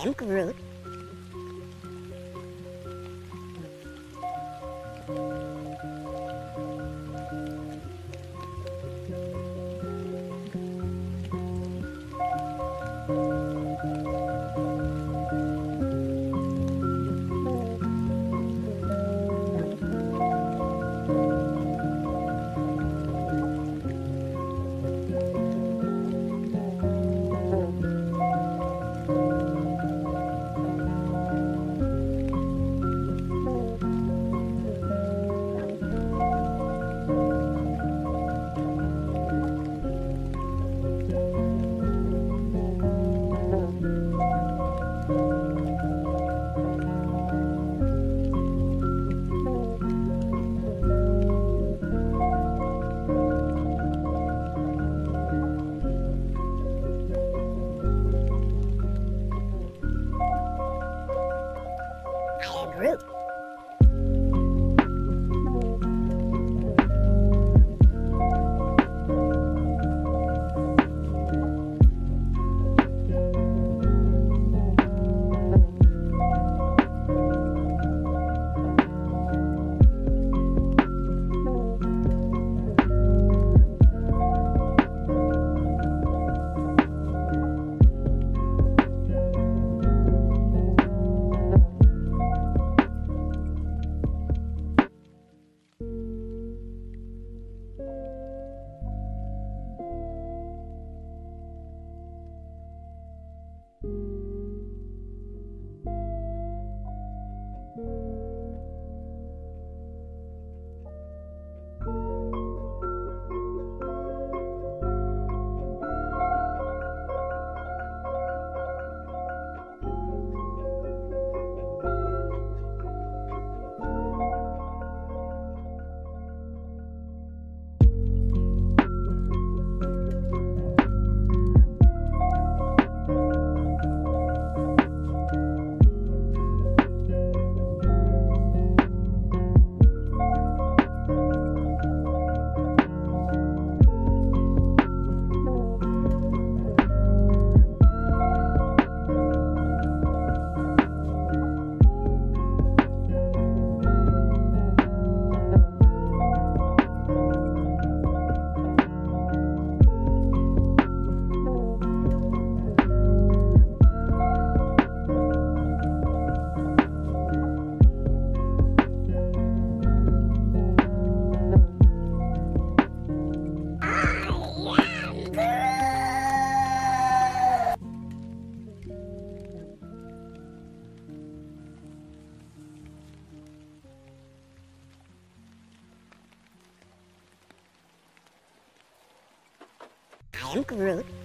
I am Groot. I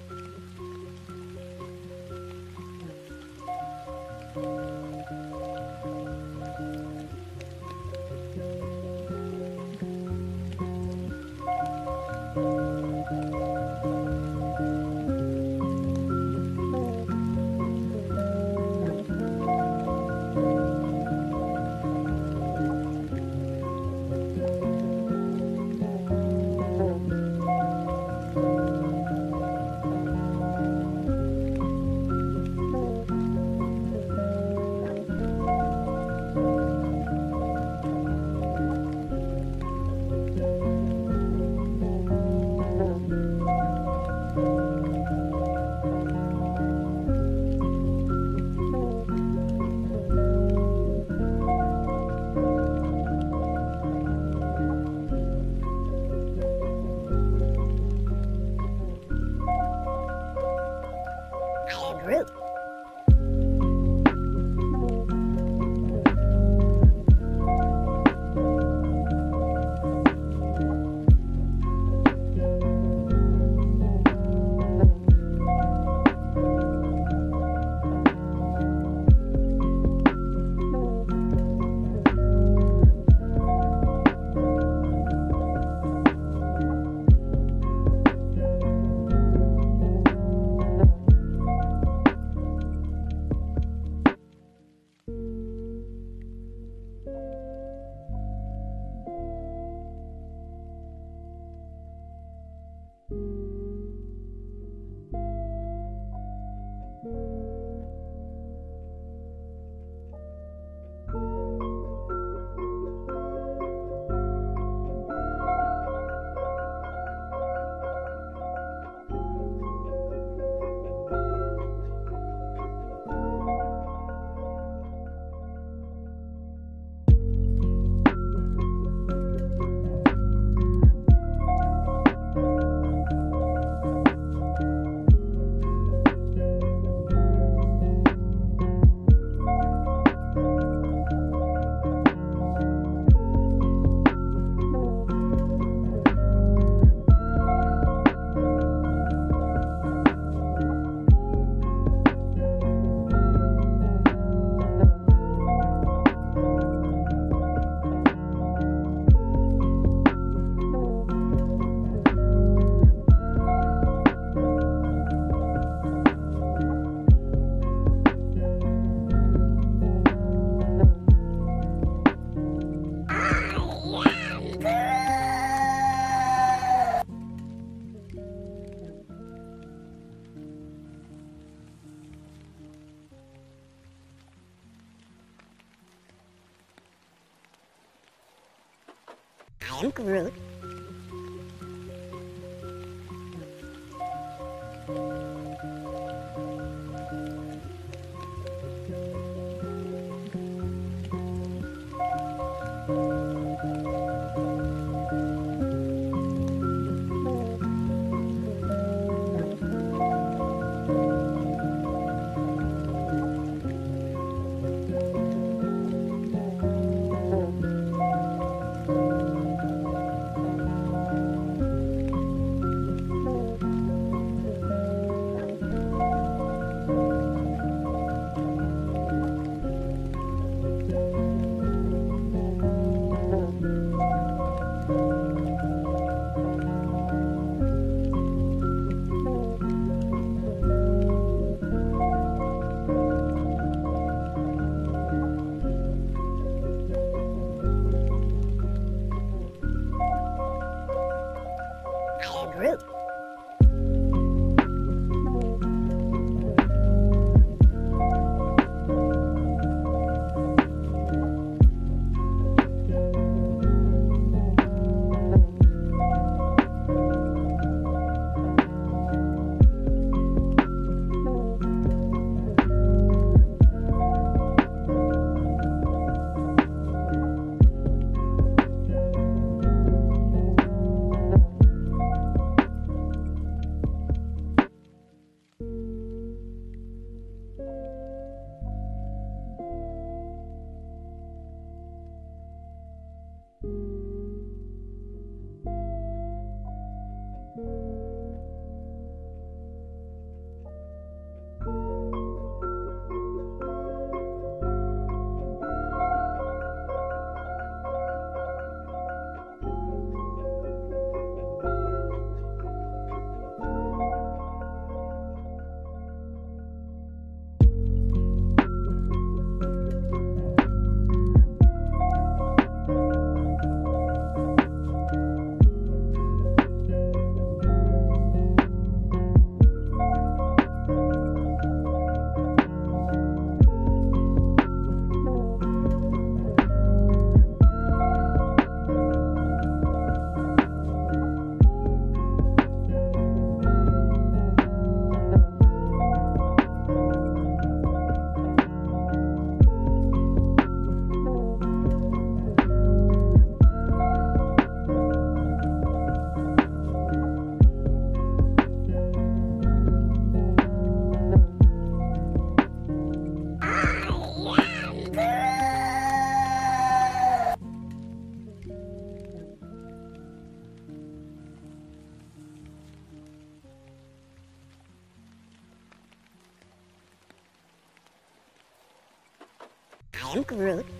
Groot.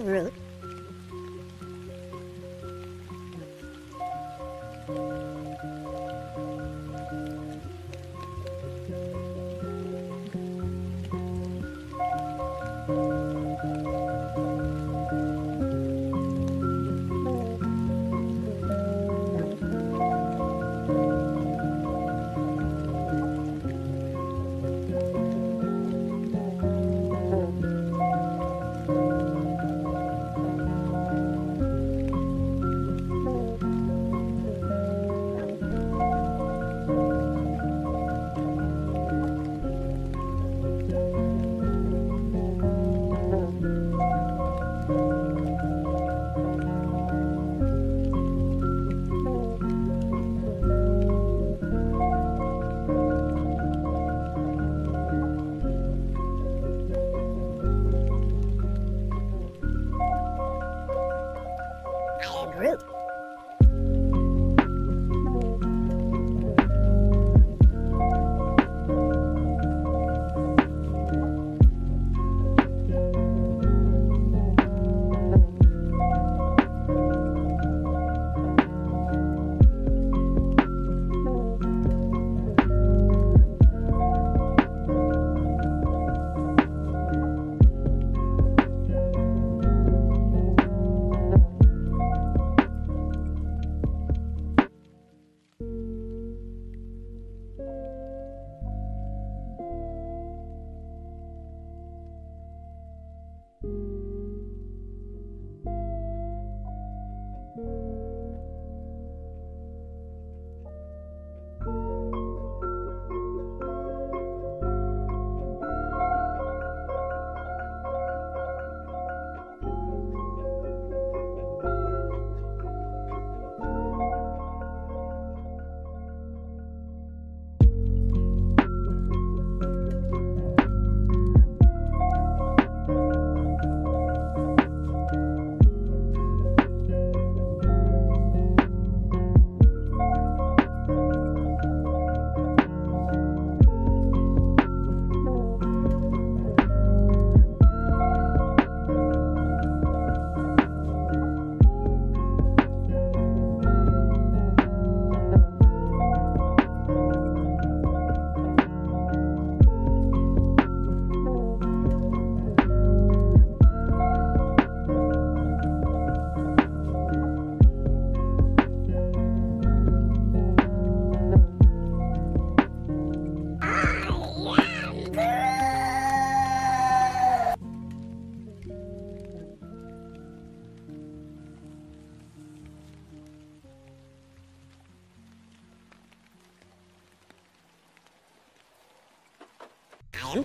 I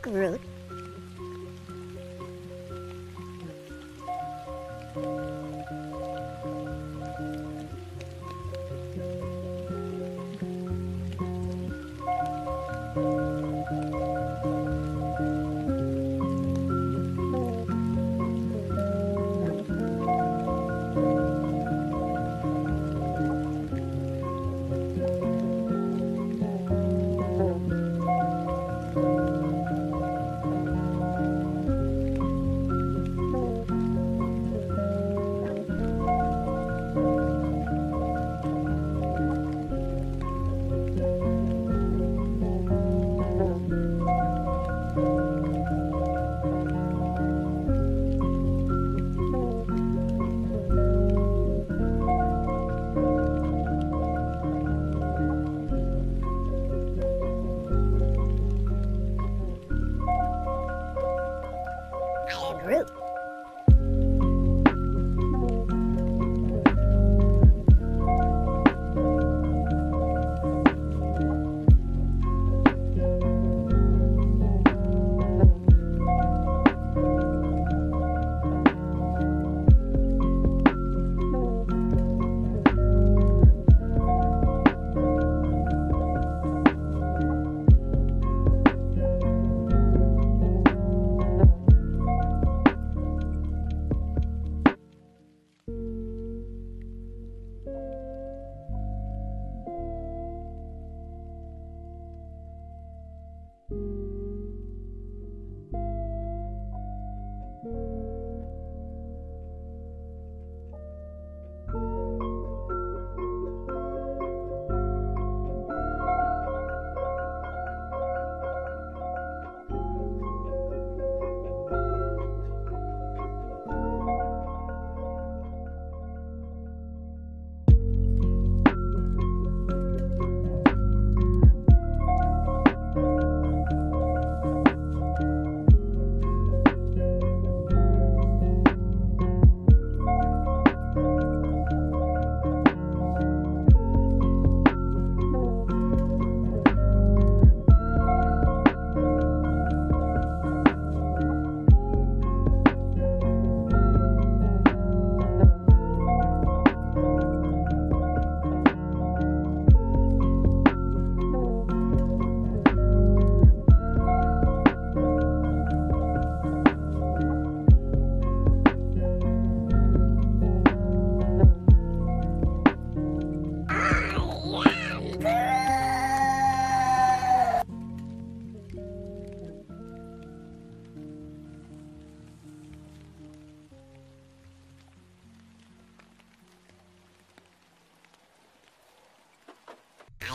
I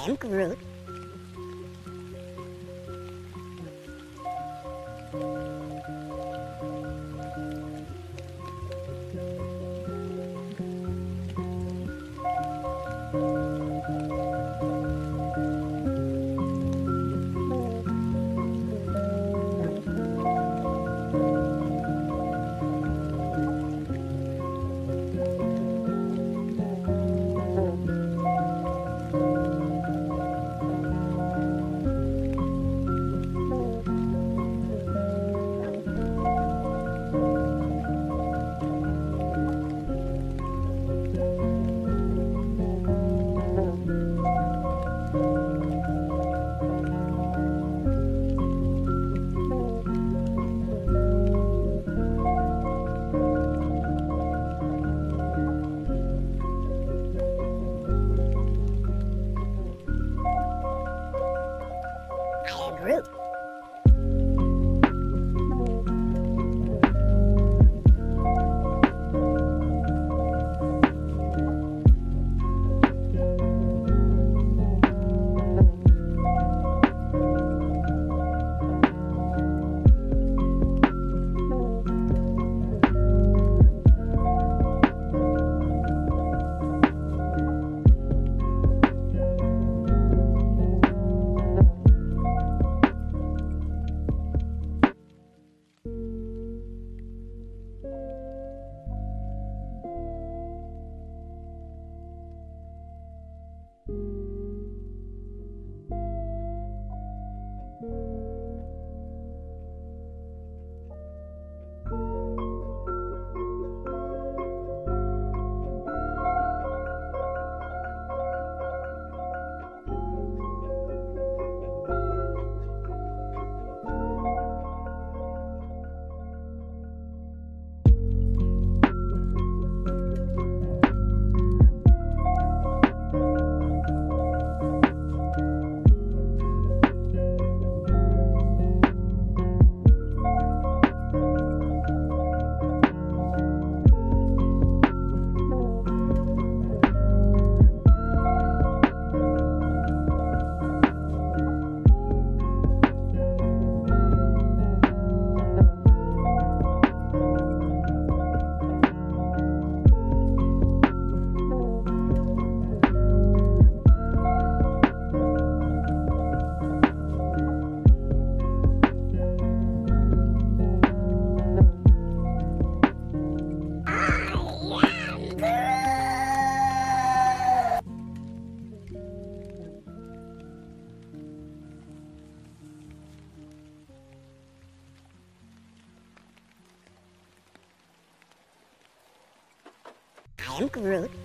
I am Groot. Groot.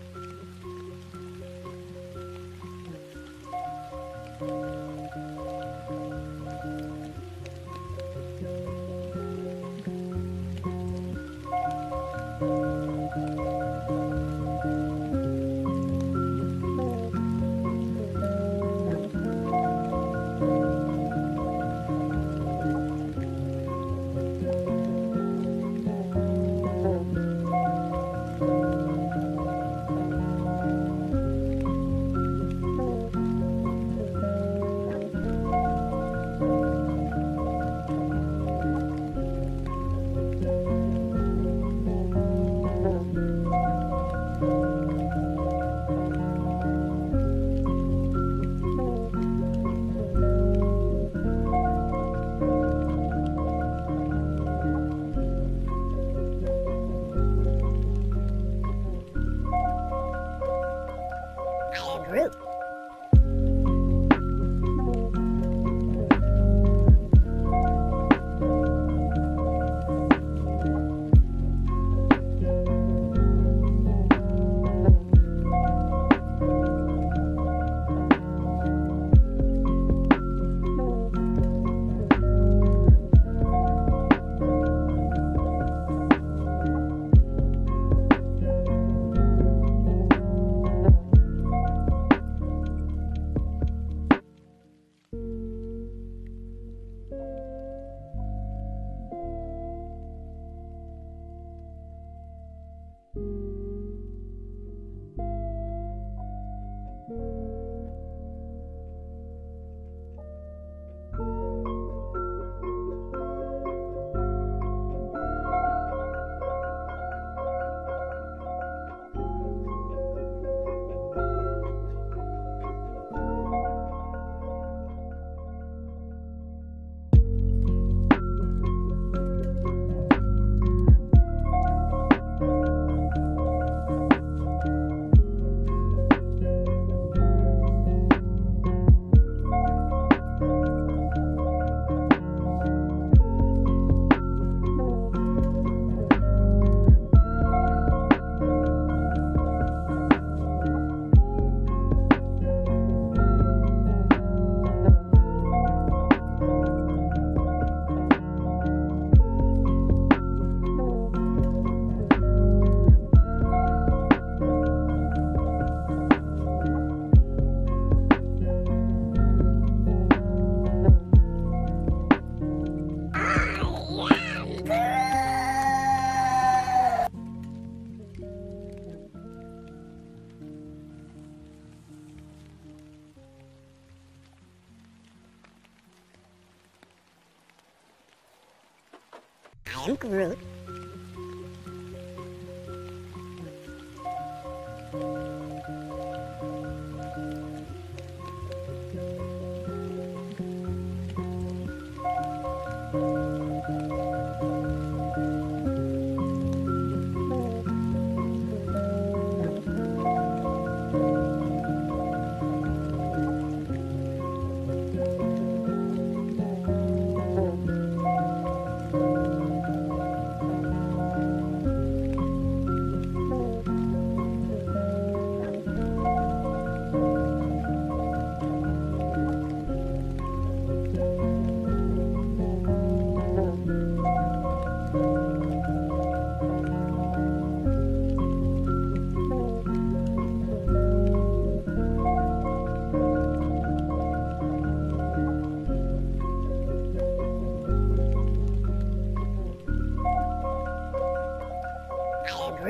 I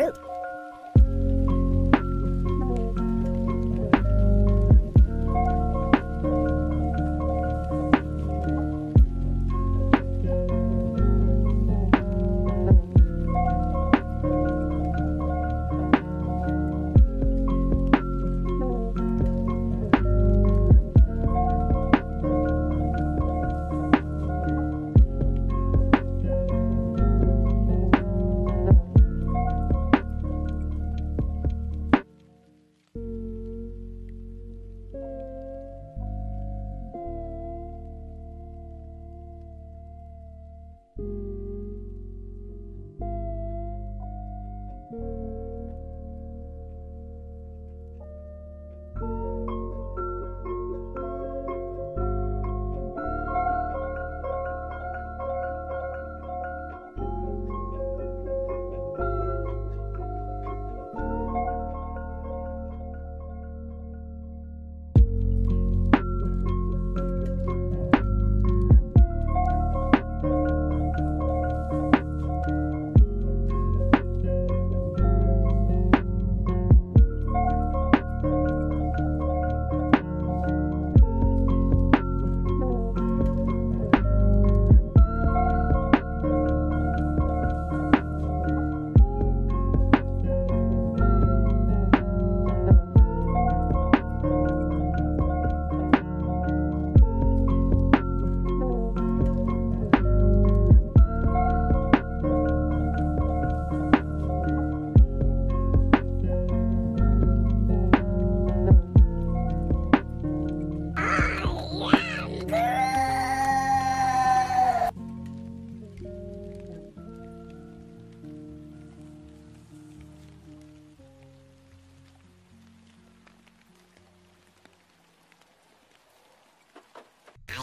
am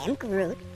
I am Groot.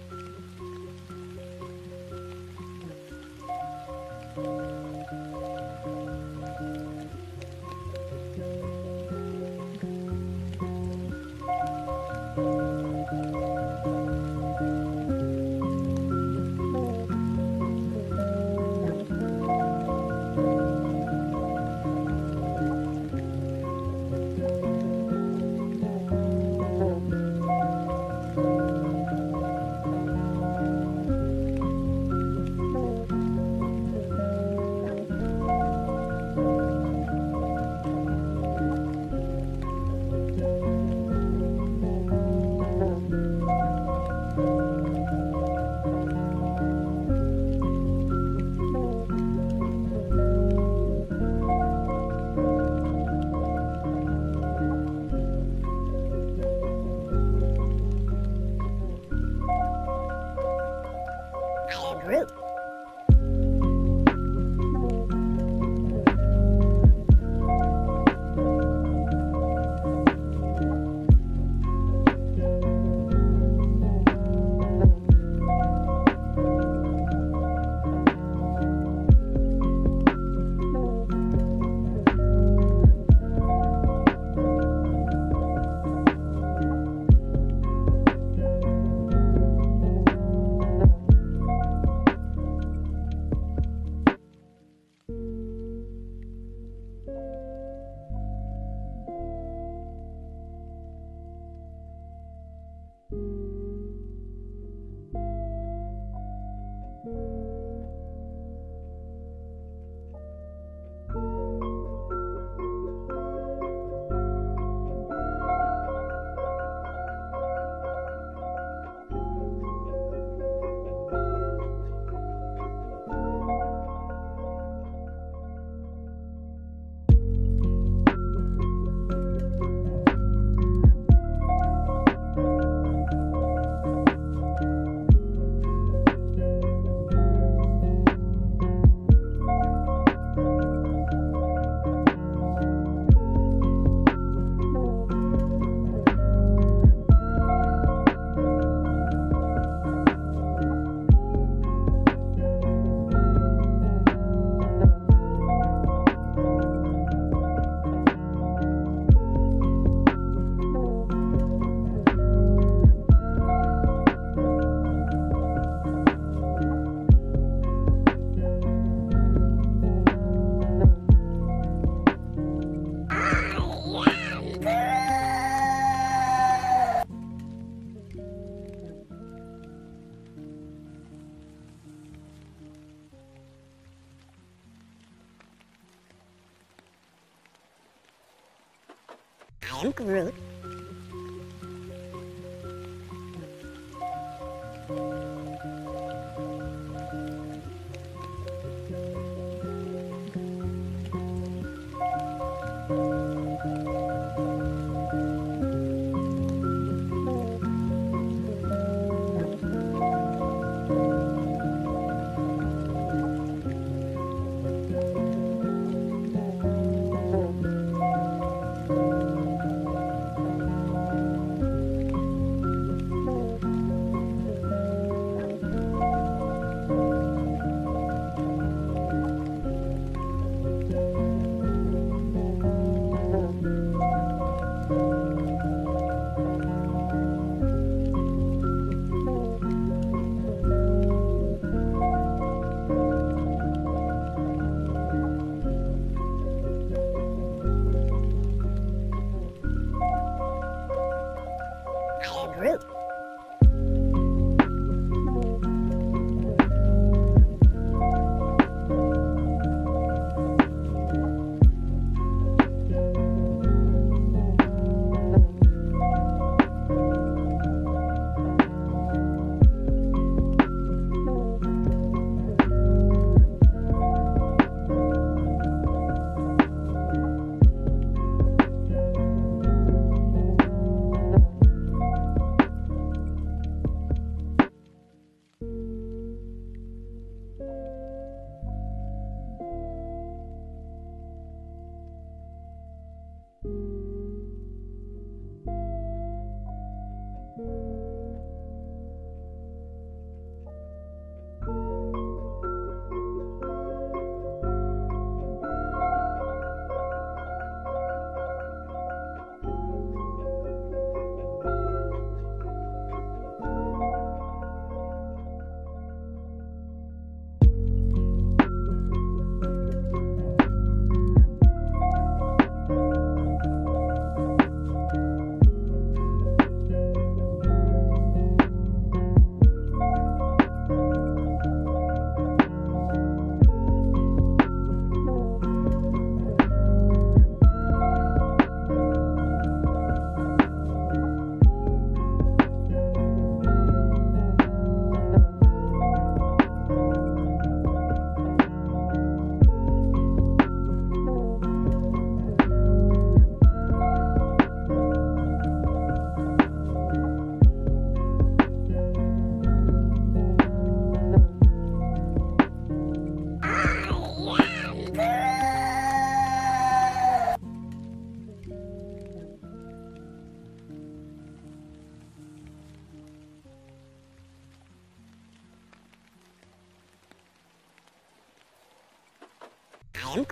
I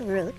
I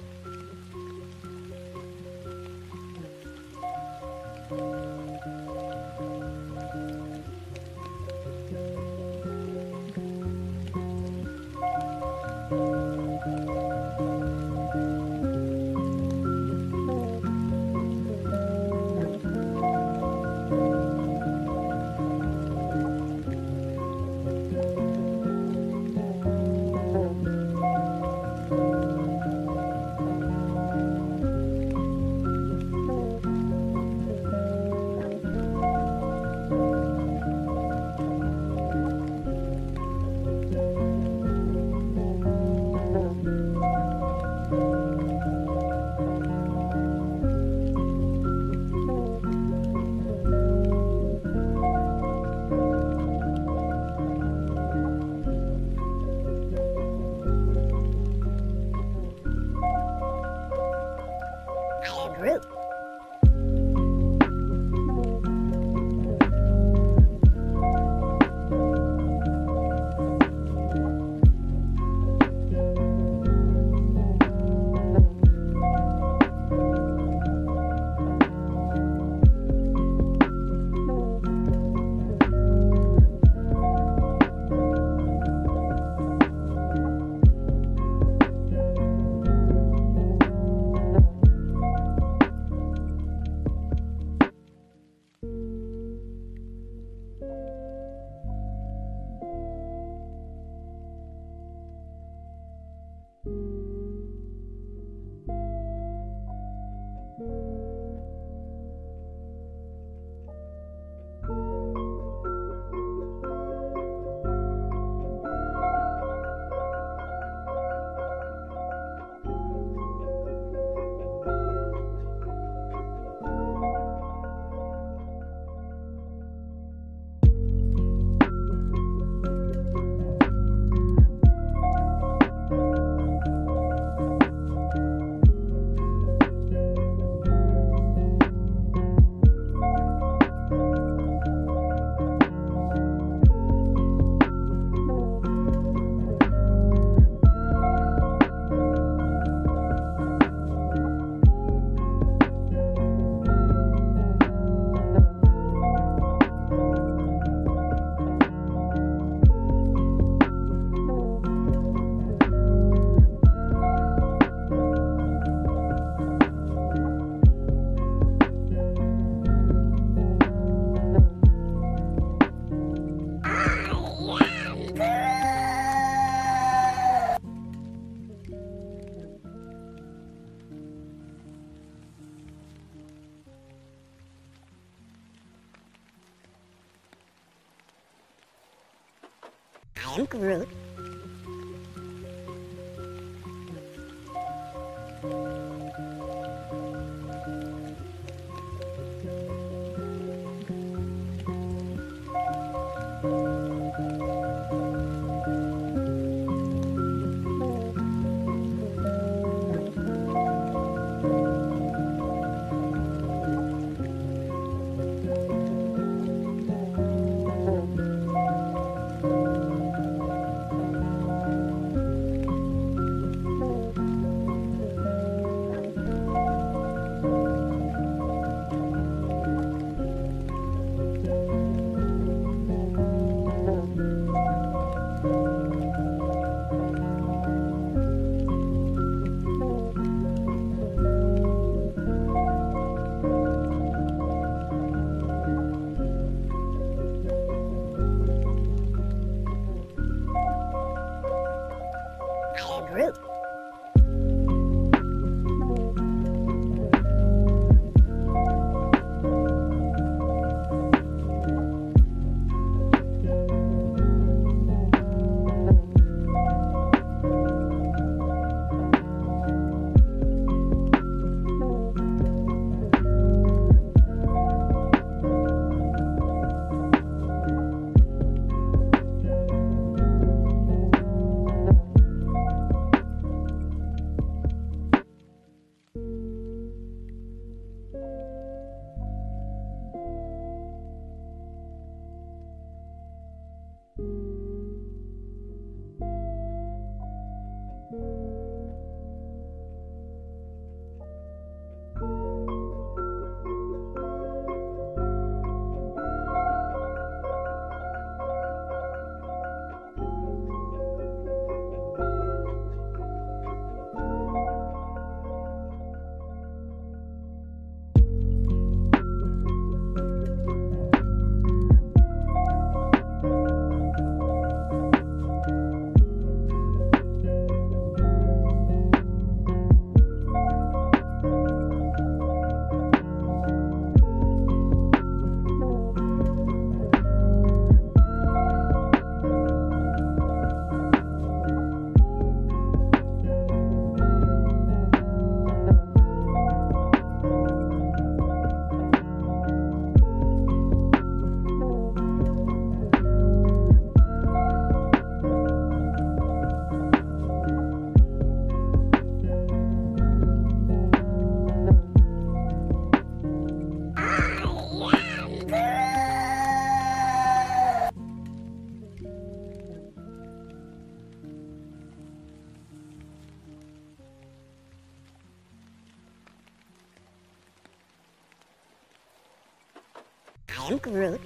I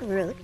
I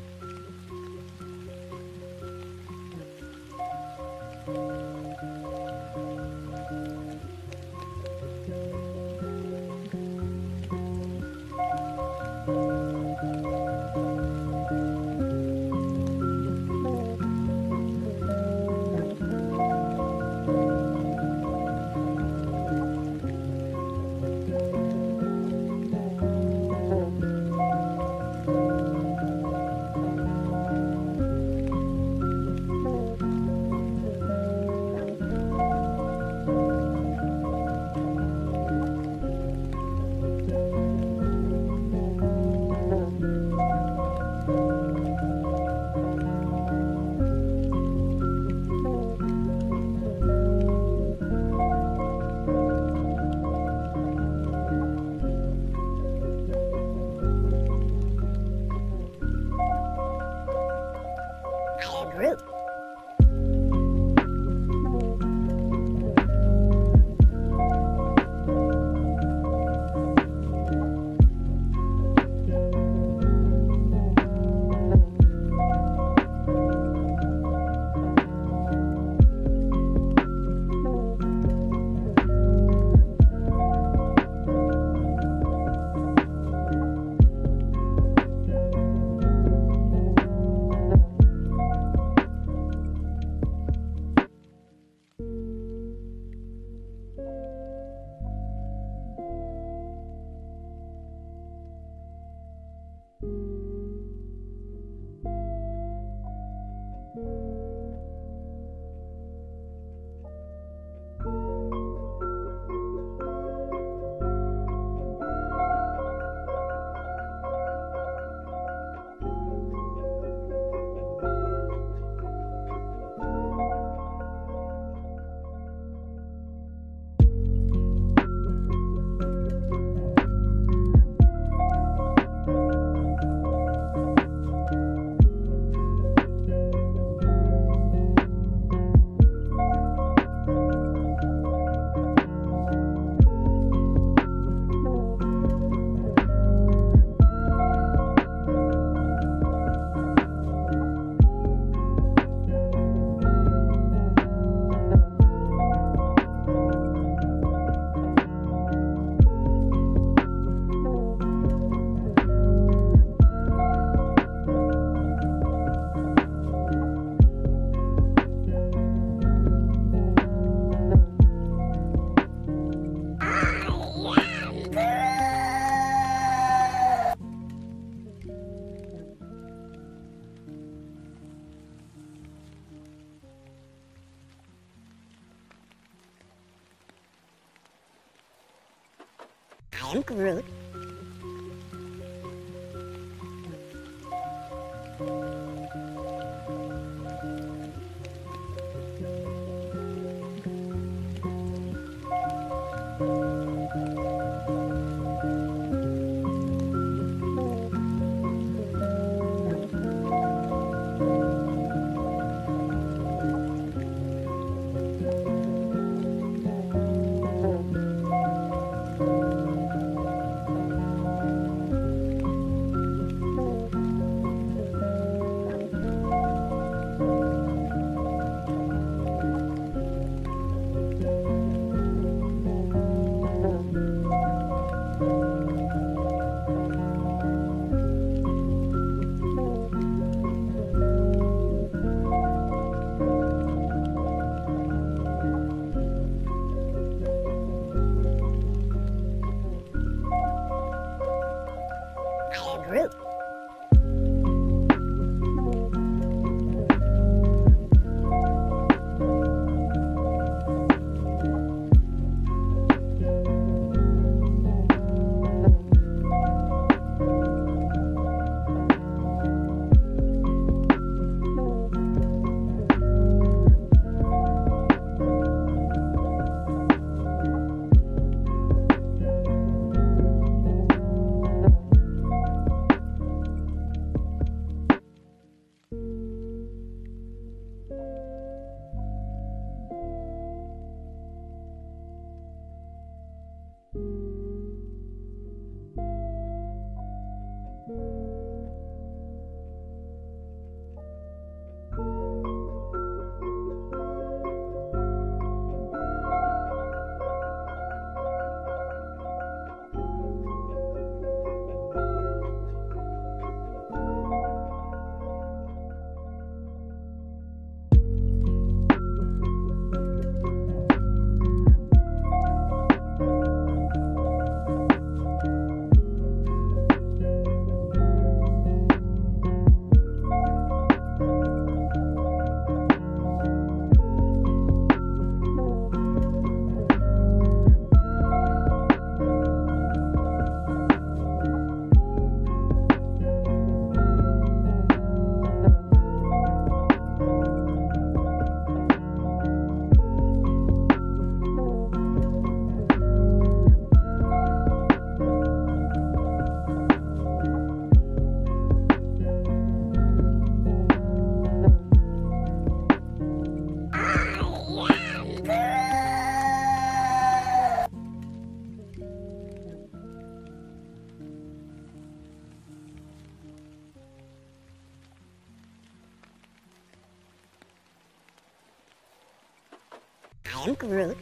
I am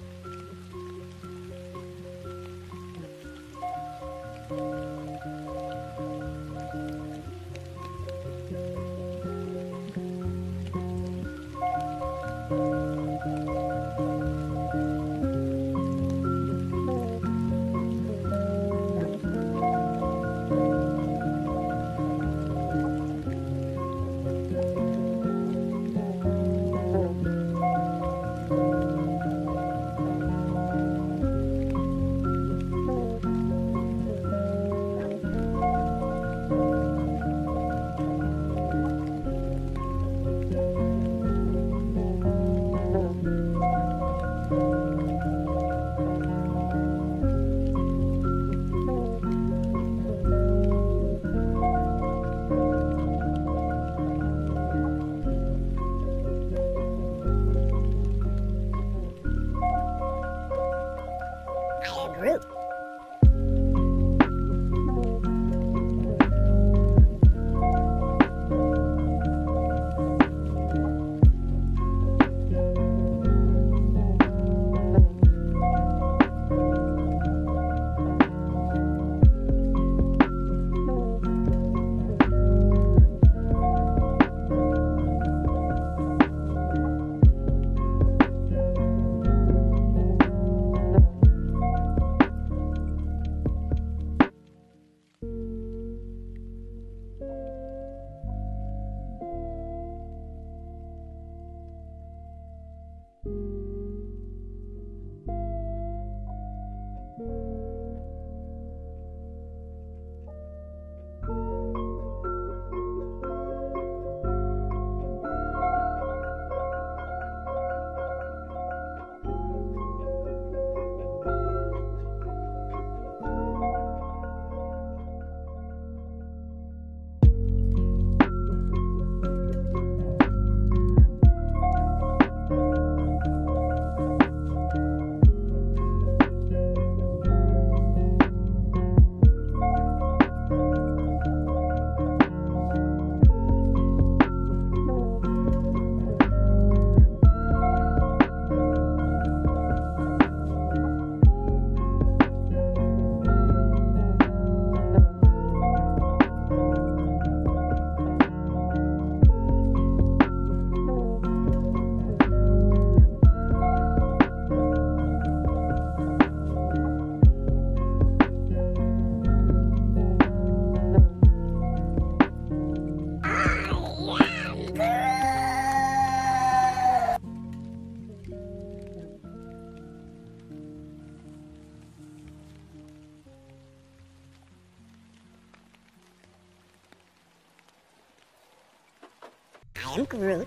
I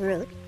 I